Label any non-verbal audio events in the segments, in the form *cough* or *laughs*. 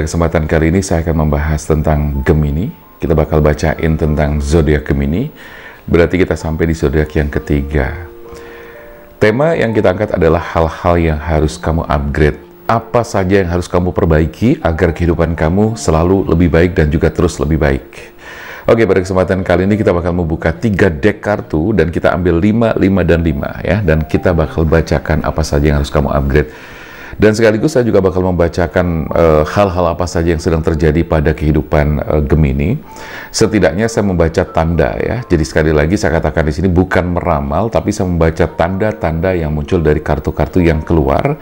pada kesempatan kali ini saya akan membahas tentang Gemini. Kita bakal bacain tentang zodiak Gemini. Berarti kita sampai di zodiak yang ketiga. Tema yang kita angkat adalah hal-hal yang harus kamu upgrade. Apa saja yang harus kamu perbaiki agar kehidupan kamu selalu lebih baik dan juga terus lebih baik. Oke, pada kesempatan kali ini kita bakal membuka tiga deck kartu dan kita ambil 5, 5, dan 5 ya. Dan kita bakal bacakan apa saja yang harus kamu upgrade dan sekaligus saya juga bakal membacakan eh, hal-hal uh, apa saja yang sedang terjadi pada kehidupan uh, Gemini. Setidaknya saya membaca tanda ya. Jadi sekali lagi saya katakan di sini bukan meramal, tapi saya membaca tanda-tanda yang muncul dari kartu-kartu yang keluar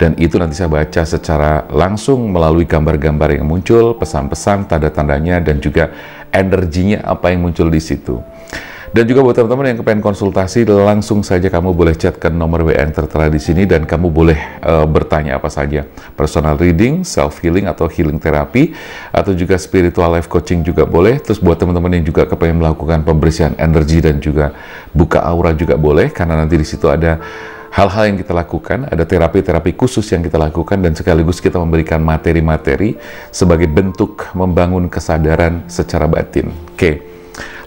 dan itu nanti saya baca secara langsung melalui gambar-gambar yang muncul, pesan-pesan, tanda-tandanya, dan juga energinya apa yang muncul di situ. Dan juga buat teman-teman yang kepengen konsultasi, langsung saja kamu boleh chat ke nomor WA yang tertera di sini dan kamu boleh uh, bertanya apa saja. Personal reading, self healing atau healing terapi atau juga spiritual life coaching juga boleh. Terus buat teman-teman yang juga kepengen melakukan pembersihan energi dan juga buka aura juga boleh karena nanti di situ ada hal-hal yang kita lakukan, ada terapi-terapi khusus yang kita lakukan dan sekaligus kita memberikan materi-materi sebagai bentuk membangun kesadaran secara batin. Oke. Okay.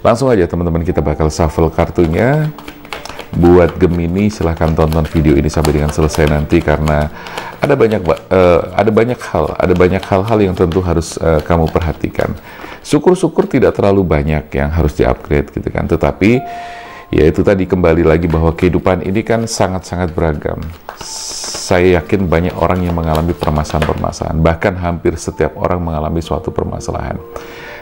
Langsung aja teman-teman kita bakal shuffle kartunya. Buat Gemini silahkan tonton video ini sampai dengan selesai nanti karena ada banyak uh, ada banyak hal, ada banyak hal-hal yang tentu harus uh, kamu perhatikan. Syukur-syukur tidak terlalu banyak yang harus di-upgrade gitu kan. Tetapi ya itu tadi kembali lagi bahwa kehidupan ini kan sangat-sangat beragam. Saya yakin banyak orang yang mengalami permasalahan-permasalahan, bahkan hampir setiap orang mengalami suatu permasalahan.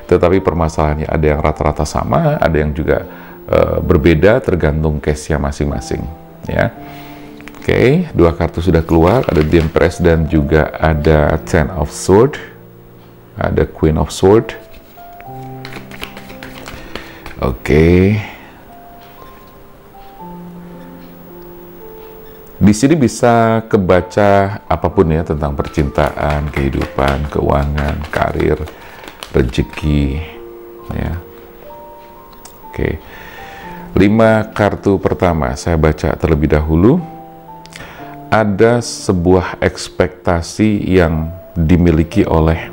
Tetapi permasalahannya ada yang rata-rata sama, ada yang juga uh, berbeda tergantung case-nya masing-masing. Ya. Oke, okay, dua kartu sudah keluar, ada The Empress dan juga ada Ten of Sword, ada Queen of Sword. Oke. Okay. Di sini bisa kebaca apa pun ya tentang percintaan, kehidupan, keuangan, karir, rezeki ya. Oke. Lima kartu pertama saya baca terlebih dahulu. Ada sebuah ekspektasi yang dimiliki oleh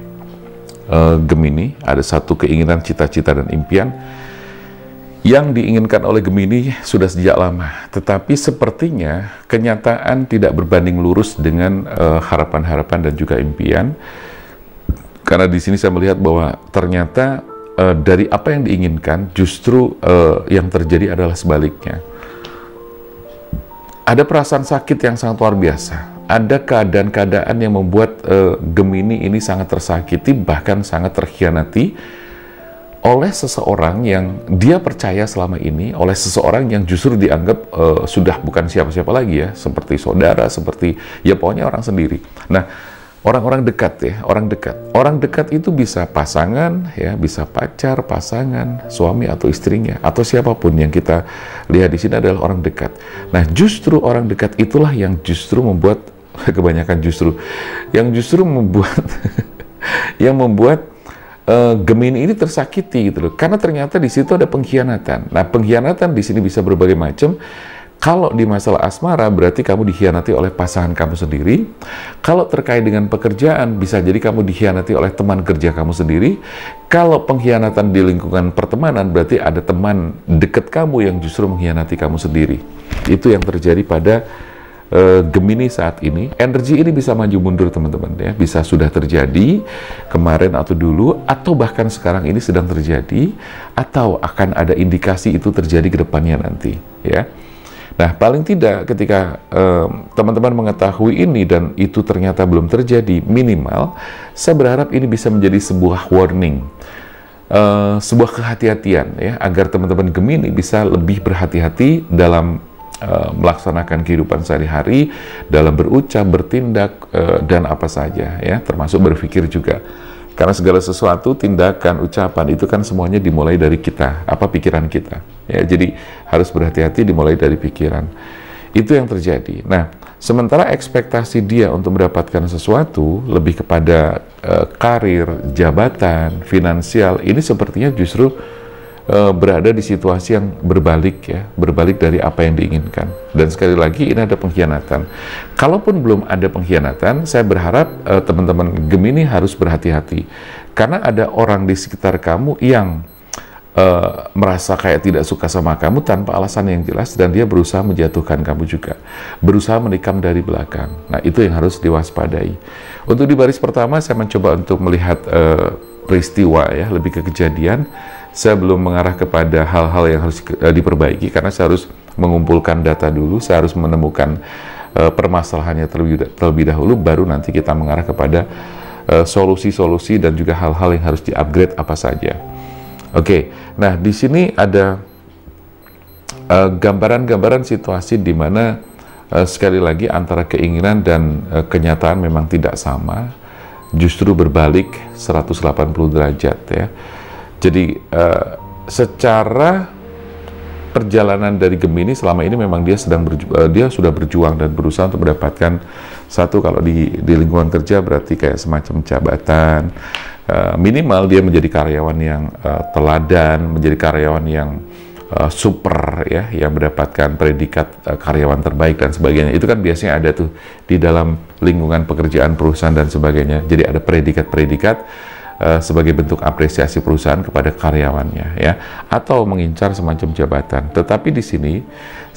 uh, Gemini. Ada satu keinginan cita-cita dan impian yang diinginkan oleh Gemini sudah sejak lama, tetapi sepertinya kenyataan tidak berbanding lurus dengan eh, harapan-harapan uh, dan juga impian. Karena di sini saya melihat bahwa ternyata uh, dari apa yang diinginkan justru uh, yang terjadi adalah sebaliknya. Ada perasaan sakit yang sangat luar biasa. Ada keadaan-keadaan yang membuat uh, Gemini ini sangat tersakiti, bahkan sangat terkhianati oleh seseorang yang dia percaya selama ini, oleh seseorang yang justru dianggap uh, sudah bukan siapa-siapa lagi ya, seperti saudara, seperti ya pokoknya orang sendiri. Nah, orang-orang dekat ya, orang dekat. Orang dekat itu bisa pasangan ya, bisa pacar, pasangan, suami atau istrinya atau siapa pun yang kita lihat di sini adalah orang dekat. Nah, justru orang dekat itulah yang justru membuat *laughs* kebanyakan justru yang justru membuat *laughs* yang membuat uh, Gemini ini tersakiti gitu loh. Karena ternyata di situ ada pengkhianatan. Nah, pengkhianatan di sini bisa berbagai macam kalau di masalah asmara berarti kamu dikhianati oleh pasangan kamu sendiri. Kalau terkait dengan pekerjaan bisa jadi kamu dikhianati oleh teman kerja kamu sendiri. Kalau pengkhianatan di lingkungan pertemanan berarti ada teman dekat kamu yang justru mengkhianati kamu sendiri. Itu yang terjadi pada uh, Gemini saat ini. Energi ini bisa maju mundur teman-teman ya. Bisa sudah terjadi kemarin atau dulu atau bahkan sekarang ini sedang terjadi atau akan ada indikasi itu terjadi ke depannya nanti ya. Nah, paling tidak ketika teman-teman um, mengetahui ini dan itu ternyata belum terjadi, minimal saya berharap ini bisa menjadi sebuah warning, uh, sebuah kehati-hatian ya, agar teman-teman Gemini bisa lebih berhati-hati dalam uh, melaksanakan kehidupan sehari-hari, dalam berucap, bertindak uh, dan apa saja ya, termasuk berpikir juga. Karena segala sesuatu, tindakan, ucapan itu kan semuanya dimulai dari kita, apa pikiran kita. Ya, jadi harus berhati-hati dimulai dari pikiran. Itu yang terjadi. Nah, sementara ekspektasi dia untuk mendapatkan sesuatu lebih kepada uh, karir, jabatan, finansial, ini sepertinya justru uh, berada di situasi yang berbalik ya, berbalik dari apa yang diinginkan. Dan sekali lagi ini ada pengkhianatan. Kalaupun belum ada pengkhianatan, saya berharap uh, teman-teman Gemini harus berhati-hati karena ada orang di sekitar kamu yang uh, merasa kayak tidak suka sama kamu tanpa alasan yang jelas dan dia berusaha menjatuhkan kamu juga, berusaha menikam dari belakang. Nah itu yang harus diwaspadai. Untuk di baris pertama saya mencoba untuk melihat uh, peristiwa ya, lebih ke kejadian saya belum mengarah kepada hal-hal yang harus uh, diperbaiki karena saya harus mengumpulkan data dulu, saya harus menemukan uh, permasalahannya terlebih, terlebih dahulu, baru nanti kita mengarah kepada eh, solusi-solusi dan juga hal-hal yang harus di-upgrade apa saja. Oke, nah di sini ada gambaran-gambaran uh, situasi di mana uh, sekali lagi antara keinginan dan uh, kenyataan memang tidak sama, justru berbalik 180 derajat ya. Jadi uh, secara perjalanan dari Gemini selama ini memang dia sedang berju uh, dia sudah berjuang dan berusaha untuk mendapatkan satu kalau di di lingkungan kerja berarti kayak semacam jabatan uh, minimal dia menjadi karyawan yang uh, teladan, menjadi karyawan yang uh, super ya yang mendapatkan predikat uh, karyawan terbaik dan sebagainya. Itu kan biasanya ada tuh di dalam lingkungan pekerjaan perusahaan dan sebagainya. Jadi ada predikat-predikat sebagai bentuk apresiasi perusahaan kepada karyawannya ya atau mengincar semacam jabatan. Tetapi di sini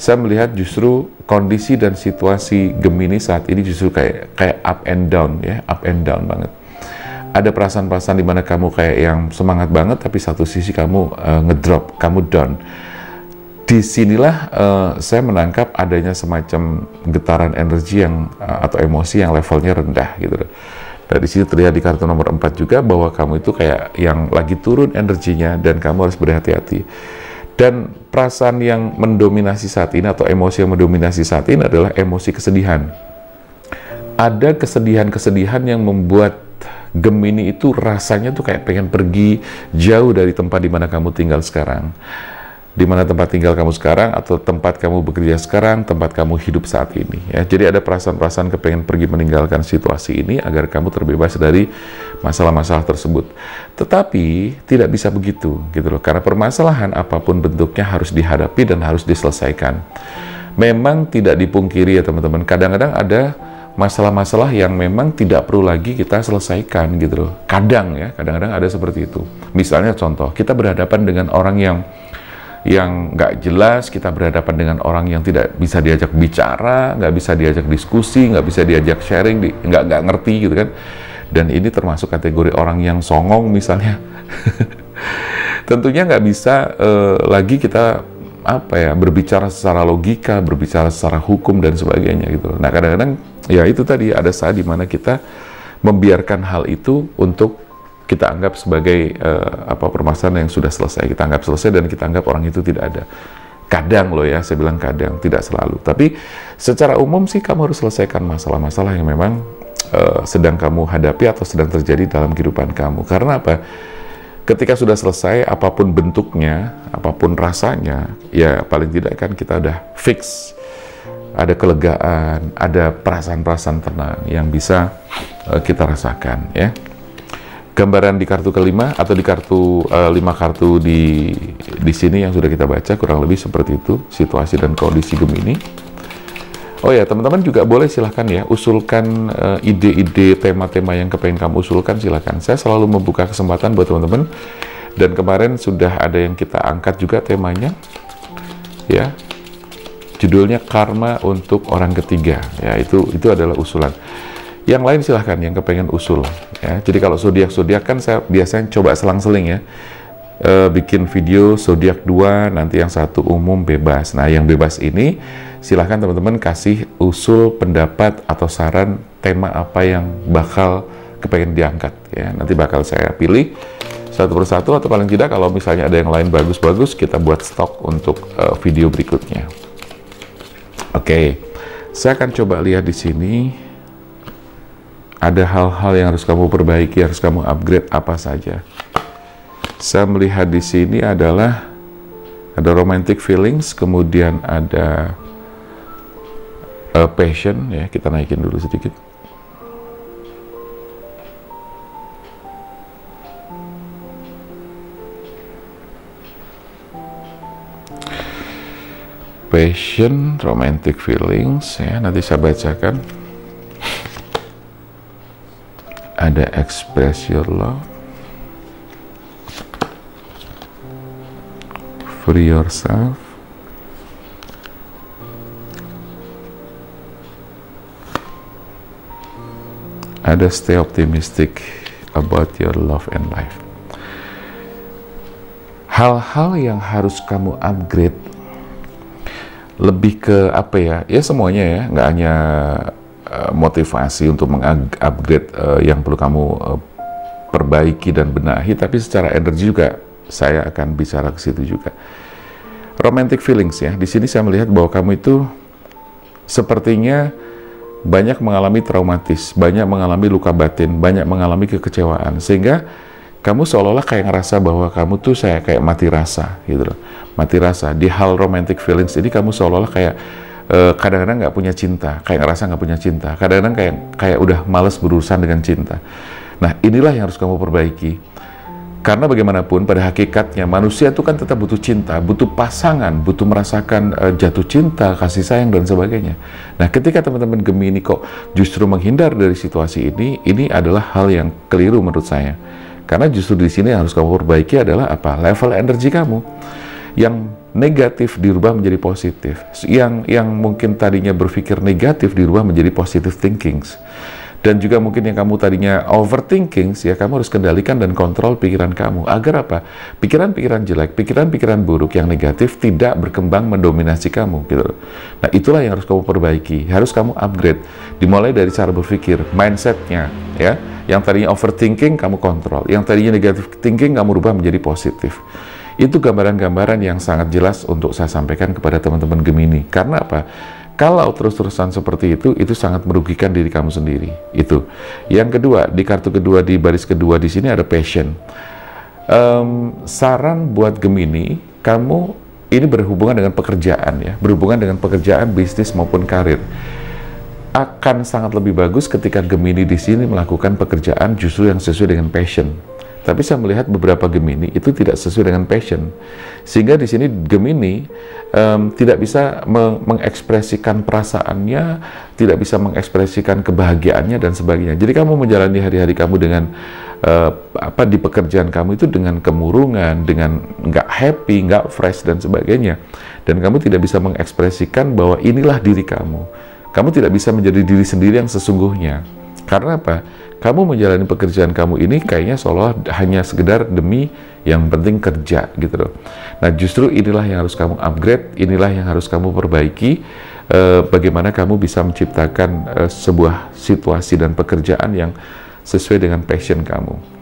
saya melihat justru kondisi dan situasi Gemini saat ini justru kayak kayak up and down ya, up and down banget. Ada perasaan-perasaan di mana kamu kayak yang semangat banget tapi satu sisi kamu uh, ngedrop, kamu down. Di sinilah uh, saya menangkap adanya semacam getaran energi yang uh, atau emosi yang levelnya rendah gitu di sini terlihat di kartu nomor 4 juga bahwa kamu itu kayak yang lagi turun energinya dan kamu harus berhati-hati. Dan perasaan yang mendominasi saat ini atau emosi yang mendominasi saat ini adalah emosi kesedihan. Ada kesedihan-kesedihan yang membuat Gemini itu rasanya tuh kayak pengen pergi jauh dari tempat di mana kamu tinggal sekarang di mana tempat tinggal kamu sekarang atau tempat kamu bekerja sekarang, tempat kamu hidup saat ini. Ya, jadi ada perasaan-perasaan kepengen pergi meninggalkan situasi ini agar kamu terbebas dari masalah-masalah tersebut. Tetapi tidak bisa begitu, gitu loh. Karena permasalahan apa pun bentuknya harus dihadapi dan harus diselesaikan. Memang tidak dipungkiri ya teman-teman. Kadang-kadang ada masalah-masalah yang memang tidak perlu lagi kita selesaikan gitu loh. Kadang ya, kadang-kadang ada seperti itu. Misalnya contoh, kita berhadapan dengan orang yang yang nggak jelas, kita berhadapan dengan orang yang tidak bisa diajak bicara, nggak bisa diajak diskusi, nggak bisa diajak sharing, nggak nggak ngerti gitu kan. Dan ini termasuk kategori orang yang songong misalnya. *laughs* Tentunya nggak bisa uh, lagi kita apa ya berbicara secara logika, berbicara secara hukum dan sebagainya gitu. Nah kadang-kadang ya itu tadi ada saat di mana kita membiarkan hal itu untuk kita anggap sebagai uh, apa permasalahan yang sudah selesai. Kita anggap selesai dan kita anggap orang itu tidak ada. Kadang loh ya saya bilang kadang tidak selalu. Tapi secara umum sih kamu harus selesaikan masalah-masalah yang memang uh, sedang kamu hadapi atau sedang terjadi dalam kehidupan kamu. Karena apa ketika sudah selesai apa pun bentuknya apa pun rasanya ya paling tidak kan kita udah fix ada kelegaan ada perasaan-perasaan tenang yang bisa uh, kita rasakan ya gambaran di kartu kelima atau di kartu uh, lima kartu di di sini yang sudah kita baca kurang lebih seperti itu situasi dan kondisi Gemini. Oh ya teman-teman juga boleh silahkan ya usulkan eh, ide-ide tema-tema yang kepengen kamu usulkan silahkan. Saya selalu membuka kesempatan buat teman-teman dan kemarin sudah ada yang kita angkat juga temanya ya judulnya karma untuk orang ketiga ya itu itu adalah usulan. Yang lain silahkan yang kepengen usul. Ya. Jadi kalau zodiak zodiak kan saya biasanya coba selang-seling ya. E, bikin video zodiak dua, nanti yang satu umum bebas. Nah, yang bebas ini silahkan teman-teman kasih usul pendapat atau saran tema apa yang bakal kepengen diangkat ya. Nanti bakal saya pilih satu persatu atau paling tidak kalau misalnya ada yang lain bagus-bagus kita buat stok untuk uh, video berikutnya. Oke, okay. saya akan coba lihat di sini ada hal-hal yang harus kamu perbaiki, harus kamu upgrade apa saja saya melihat di sini adalah ada romantic feelings, kemudian ada uh, passion ya, kita naikin dulu sedikit. Passion, romantic feelings ya, nanti saya bacakan. Ada express your love Free yourself. Ada stay optimistic about your love and life. Hal-hal yang harus kamu upgrade lebih ke apa ya? Ya semuanya ya, nggak hanya uh, motivasi untuk mengupgrade uh, yang perlu kamu uh, perbaiki dan benahi, tapi secara energi juga saya akan bicara ke situ juga. Romantic feelings ya. Di sini saya melihat bahwa kamu itu sepertinya banyak mengalami traumatis, banyak mengalami luka batin, banyak mengalami kekecewaan, sehingga kamu seolah-olah kayak ngerasa bahwa kamu tuh saya kayak mati rasa gitu loh. Mati rasa. Di hal romantic feelings ini kamu seolah-olah kayak uh, kadang-kadang nggak punya cinta kayak ngerasa nggak punya cinta. Kadang-kadang kayak kayak udah males berurusan dengan cinta. Nah inilah yang harus kamu perbaiki karena bagaimanapun pada hakikatnya manusia itu kan tetap butuh cinta, butuh pasangan, butuh merasakan uh, jatuh cinta, kasih sayang dan sebagainya. Nah, ketika teman-teman Gemini kok justru menghindar dari situasi ini, ini adalah hal yang keliru menurut saya. Karena justru di sini yang harus kamu perbaiki adalah apa? Level energi kamu yang negatif dirubah menjadi positif. Yang yang mungkin tadinya berpikir negatif dirubah menjadi positive thinking. Dan juga mungkin yang kamu tadinya overthinking, ya kamu harus kendalikan dan kontrol pikiran kamu. Agar apa? Pikiran-pikiran jelek, pikiran-pikiran buruk yang negatif tidak berkembang mendominasi kamu. Gitu. Nah itulah yang harus kamu perbaiki, harus kamu upgrade. Dimulai dari cara berpikir, mindsetnya, ya yang tadinya overthinking kamu kontrol, yang tadinya negative thinking kamu rubah menjadi positif. Itu gambaran-gambaran yang sangat jelas untuk saya sampaikan kepada teman-teman Gemini. Karena apa? Kalau terus-terusan seperti itu, itu sangat merugikan diri kamu sendiri. Itu. Yang kedua, di kartu kedua, di baris kedua, di sini ada passion. Um, saran buat Gemini, kamu ini berhubungan dengan pekerjaan ya, berhubungan dengan pekerjaan, bisnis maupun karir akan sangat lebih bagus ketika Gemini di sini melakukan pekerjaan justru yang sesuai dengan passion. Tapi saya melihat beberapa Gemini itu tidak sesuai dengan passion, sehingga di sini Gemini um, tidak bisa meng mengekspresikan perasaannya, tidak bisa mengekspresikan kebahagiaannya dan sebagainya. Jadi kamu menjalani hari-hari kamu dengan uh, apa di pekerjaan kamu itu dengan kemurungan, dengan nggak happy, nggak fresh dan sebagainya, dan kamu tidak bisa mengekspresikan bahwa inilah diri kamu kamu tidak bisa menjadi diri sendiri yang sesungguhnya. Karena apa? Kamu menjalani pekerjaan kamu ini kayaknya seolah hanya sekedar demi yang penting kerja gitu loh. Nah justru inilah yang harus kamu upgrade, inilah yang harus kamu perbaiki. Eh, bagaimana kamu bisa menciptakan eh, sebuah situasi dan pekerjaan yang sesuai dengan passion kamu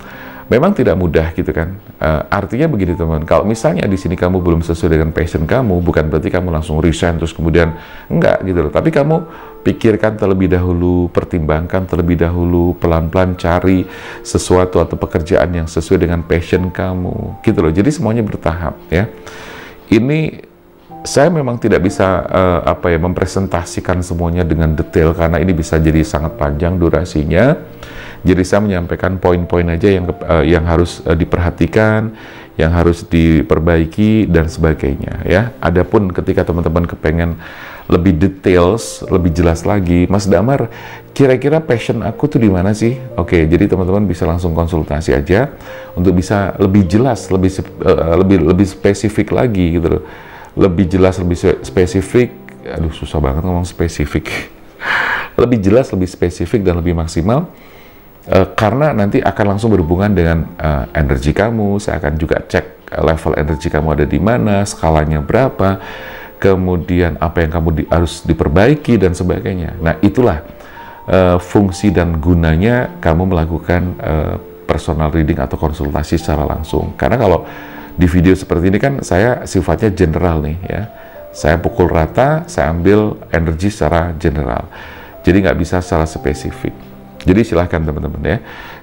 memang tidak mudah gitu kan. Uh, artinya begini teman, kalau misalnya di sini kamu belum sesuai dengan passion kamu, bukan berarti kamu langsung resign terus kemudian enggak gitu loh. Tapi kamu pikirkan terlebih dahulu, pertimbangkan terlebih dahulu, pelan-pelan cari sesuatu atau pekerjaan yang sesuai dengan passion kamu, gitu loh. Jadi semuanya bertahap ya. Ini saya memang tidak bisa uh, apa ya mempresentasikan semuanya dengan detail karena ini bisa jadi sangat panjang durasinya jadi saya menyampaikan poin-poin aja yang uh, yang harus uh, diperhatikan, yang harus diperbaiki dan sebagainya ya. Adapun ketika teman-teman kepengen lebih details, lebih jelas lagi, Mas Damar, kira-kira passion aku tuh di mana sih? Oke, jadi teman-teman bisa langsung konsultasi aja untuk bisa lebih jelas, lebih uh, lebih lebih spesifik lagi gitu loh. Lebih jelas, lebih spesifik. Aduh, susah banget ngomong spesifik. *laughs* lebih jelas, lebih spesifik dan lebih maksimal uh, karena nanti akan langsung berhubungan dengan uh, energi kamu. Saya akan juga cek level energi kamu ada di mana, skalanya berapa, kemudian apa yang kamu di, harus diperbaiki dan sebagainya. Nah, itulah uh, fungsi dan gunanya kamu melakukan uh, personal reading atau konsultasi secara langsung. Karena kalau di video seperti ini kan saya sifatnya general nih ya. Saya pukul rata, saya ambil energi secara general. Jadi nggak bisa secara spesifik. Jadi silahkan teman-teman ya.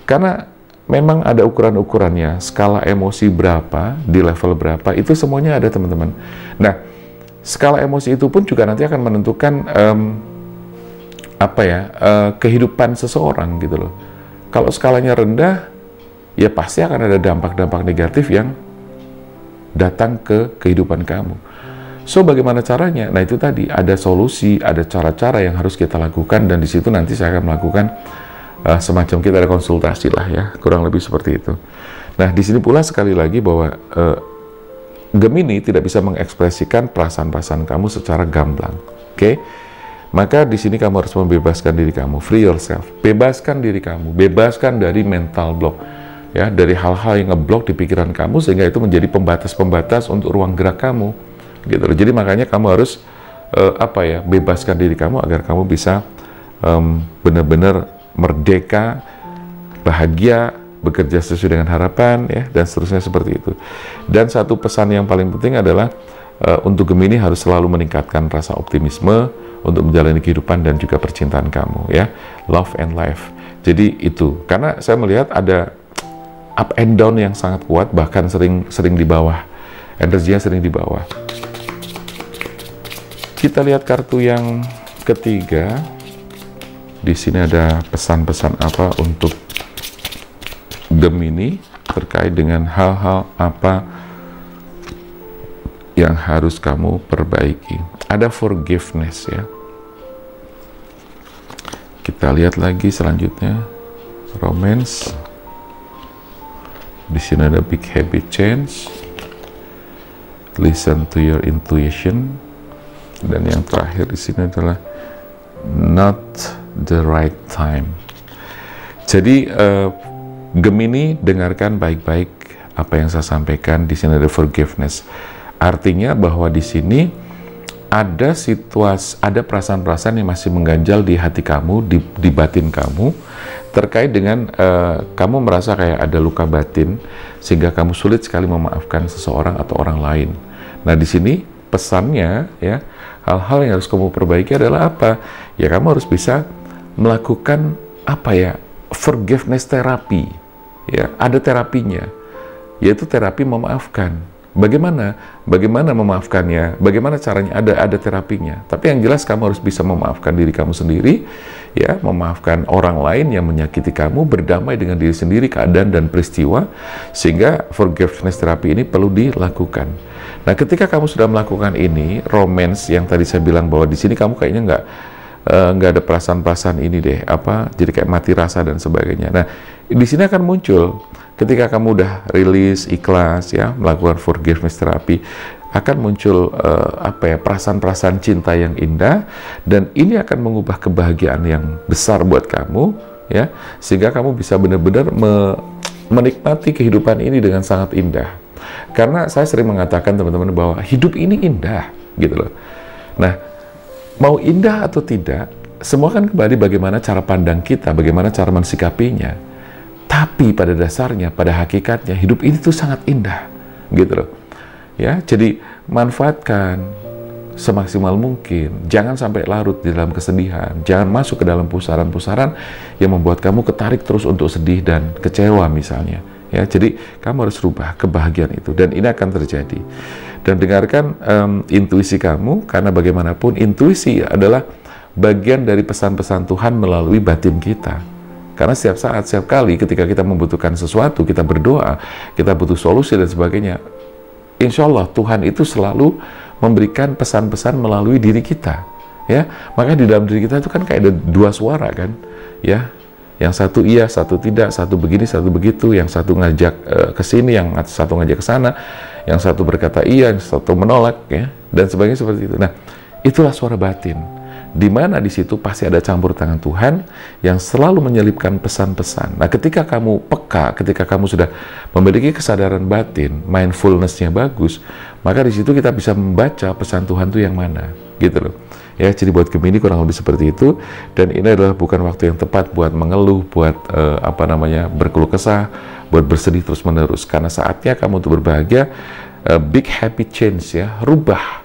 Karena memang ada ukuran-ukurannya, skala emosi berapa, di level berapa, itu semuanya ada teman-teman. Nah, skala emosi itu pun juga nanti akan menentukan um, apa ya uh, kehidupan seseorang gitu loh. Kalau skalanya rendah, ya pasti akan ada dampak-dampak negatif yang datang ke kehidupan kamu. So bagaimana caranya? Nah itu tadi ada solusi, ada cara-cara yang harus kita lakukan dan di situ nanti saya akan melakukan uh, semacam kita ada konsultasi lah ya, kurang lebih seperti itu. Nah di sini pula sekali lagi bahwa uh, Gemini tidak bisa mengekspresikan perasaan-perasaan kamu secara gamblang, oke? Okay? Maka di sini kamu harus membebaskan diri kamu, free yourself, bebaskan diri kamu, bebaskan dari mental block, ya dari hal-hal yang ngeblok di pikiran kamu sehingga itu menjadi pembatas-pembatas untuk ruang gerak kamu gitu. Jadi makanya kamu harus uh, apa ya bebaskan diri kamu agar kamu bisa um, benar-benar merdeka, bahagia, bekerja sesuai dengan harapan ya dan seterusnya seperti itu. Dan satu pesan yang paling penting adalah uh, untuk Gemini harus selalu meningkatkan rasa optimisme untuk menjalani kehidupan dan juga percintaan kamu ya. Love and life. Jadi itu karena saya melihat ada up and down yang sangat kuat bahkan sering sering di bawah energinya sering di bawah kita lihat kartu yang ketiga. Di sini ada pesan-pesan apa untuk Gemini terkait dengan hal-hal apa yang harus kamu perbaiki. Ada forgiveness ya. Kita lihat lagi selanjutnya romance. Di sini ada big habit change. Listen to your intuition dan yang terakhir di sini adalah not the right time. Jadi uh, Gemini dengarkan baik-baik apa yang saya sampaikan di sini ada forgiveness. Artinya bahwa di sini ada situasi, ada perasaan-perasaan yang masih mengganjal di hati kamu, di, di batin kamu, terkait dengan uh, kamu merasa kayak ada luka batin, sehingga kamu sulit sekali memaafkan seseorang atau orang lain. Nah, di sini pesannya ya, hal-hal yang harus kamu perbaiki adalah apa? Ya kamu harus bisa melakukan apa ya? Forgiveness terapi. Ya, ada terapinya. Yaitu terapi memaafkan. Bagaimana? Bagaimana memaafkannya? Bagaimana caranya? Ada ada terapinya. Tapi yang jelas kamu harus bisa memaafkan diri kamu sendiri, ya, memaafkan orang lain yang menyakiti kamu, berdamai dengan diri sendiri, keadaan dan peristiwa, sehingga forgiveness terapi ini perlu dilakukan. Nah, ketika kamu sudah melakukan ini, romance yang tadi saya bilang bahwa di sini kamu kayaknya nggak eh, nggak uh, ada perasaan-perasaan ini deh, apa jadi kayak mati rasa dan sebagainya. Nah, di sini akan muncul ketika kamu udah rilis ikhlas ya melakukan forgiveness terapi akan muncul uh, apa ya perasaan-perasaan cinta yang indah dan ini akan mengubah kebahagiaan yang besar buat kamu ya sehingga kamu bisa benar-benar me menikmati kehidupan ini dengan sangat indah karena saya sering mengatakan teman-teman bahwa hidup ini indah, gitu loh. Nah, mau indah atau tidak, semua kan kembali bagaimana cara pandang kita, bagaimana cara mensikapinya. Tapi pada dasarnya, pada hakikatnya, hidup ini tuh sangat indah, gitu loh. Ya, jadi manfaatkan semaksimal mungkin. Jangan sampai larut di dalam kesedihan. Jangan masuk ke dalam pusaran-pusaran yang membuat kamu ketarik terus untuk sedih dan kecewa misalnya ya jadi kamu harus rubah kebahagiaan itu dan ini akan terjadi dan dengarkan um, intuisi kamu karena bagaimanapun intuisi adalah bagian dari pesan-pesan Tuhan melalui batin kita karena setiap saat setiap kali ketika kita membutuhkan sesuatu kita berdoa kita butuh solusi dan sebagainya insya Allah Tuhan itu selalu memberikan pesan-pesan melalui diri kita ya. Maka di dalam diri kita itu kan kayak ada dua suara kan ya. Yang satu iya, satu tidak, satu begini, satu begitu, yang satu ngajak uh, ke sini, yang satu ngajak ke sana, yang satu berkata iya, yang satu menolak ya, dan sebagainya seperti itu. Nah, itulah suara batin. Di mana di situ pasti ada campur tangan Tuhan yang selalu menyelipkan pesan-pesan. Nah, ketika kamu peka, ketika kamu sudah memiliki kesadaran batin, mindfulness-nya bagus, maka di situ kita bisa membaca pesan Tuhan itu yang mana, gitu loh. Ya jadi buat Gemini kurang lebih seperti itu. Dan ini adalah bukan waktu yang tepat buat mengeluh buat uh, apa namanya berkeluh kesah buat bersedih terus menerus karena saatnya kamu untuk berbahagia uh, big happy change ya rubah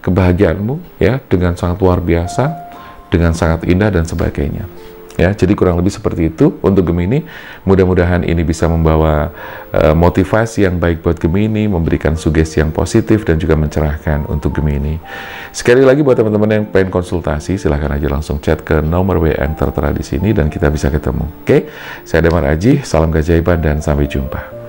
kebahagiaanmu ya dengan sangat luar biasa dengan sangat indah dan sebagainya. Ya jadi kurang lebih seperti itu untuk Gemini. Mudah-mudahan ini bisa membawa uh, motivasi yang baik buat Gemini memberikan sugesti yang positif dan juga mencerahkan untuk Gemini. Sekali lagi buat teman-teman yang pengen konsultasi silahkan aja langsung chat ke nomor WA yang tertera di sini dan kita bisa ketemu. Oke? Saya Damar Aji salam keajaiban dan sampai jumpa